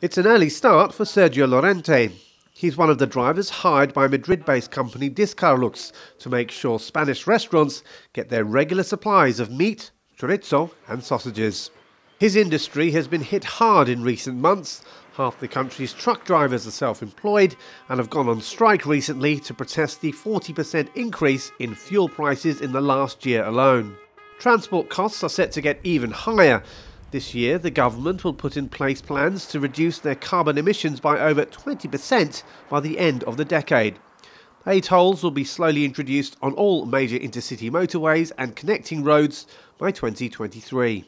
It's an early start for Sergio Llorente. He's one of the drivers hired by Madrid based company Discarlux to make sure Spanish restaurants get their regular supplies of meat, chorizo, and sausages. His industry has been hit hard in recent months. Half the country's truck drivers are self employed and have gone on strike recently to protest the 40% increase in fuel prices in the last year alone. Transport costs are set to get even higher. This year, the government will put in place plans to reduce their carbon emissions by over 20% by the end of the decade. A tolls will be slowly introduced on all major intercity motorways and connecting roads by 2023.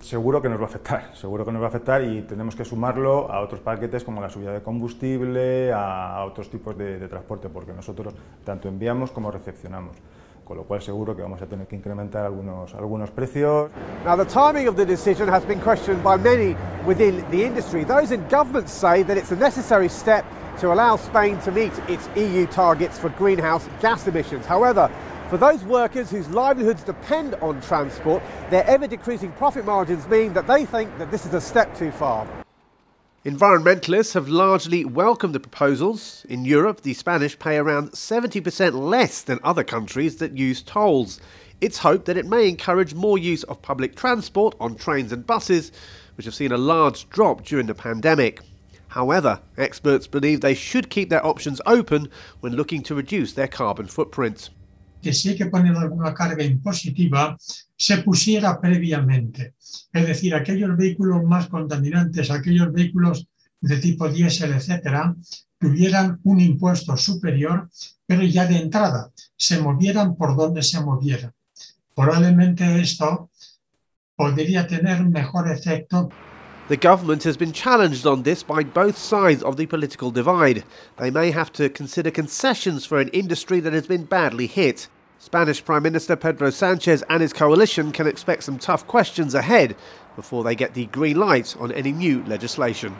Seguro que nos va a afectar, seguro que nos va a afectar y tenemos que sumarlo a otros paquetes como la subida de combustible, a otros tipos de, de transporte, porque nosotros tanto enviamos como recepcionamos. Con lo cual seguro que vamos a tener que incrementar algunos, algunos precios. Now the timing of the decision has been questioned by many within the industry. Those in government say that it's a necessary step to allow Spain to meet its EU targets for greenhouse gas emissions. However, for those workers whose livelihoods depend on transport, their ever decreasing profit margins mean that they think that this is a step too far. Environmentalists have largely welcomed the proposals. In Europe, the Spanish pay around 70% less than other countries that use tolls. It's hoped that it may encourage more use of public transport on trains and buses, which have seen a large drop during the pandemic. However, experts believe they should keep their options open when looking to reduce their carbon footprint. que hay que alguna carga impositiva, se pusiera previamente. Es decir, aquellos vehículos más contaminantes, aquellos vehículos de tipo diésel, etcétera, tuvieran un impuesto superior, pero ya de entrada se movieran por donde se movieran. Probablemente esto podría tener mejor efecto The government has been challenged on this by both sides of the political divide. They may have to consider concessions for an industry that has been badly hit. Spanish Prime Minister Pedro Sanchez and his coalition can expect some tough questions ahead before they get the green light on any new legislation.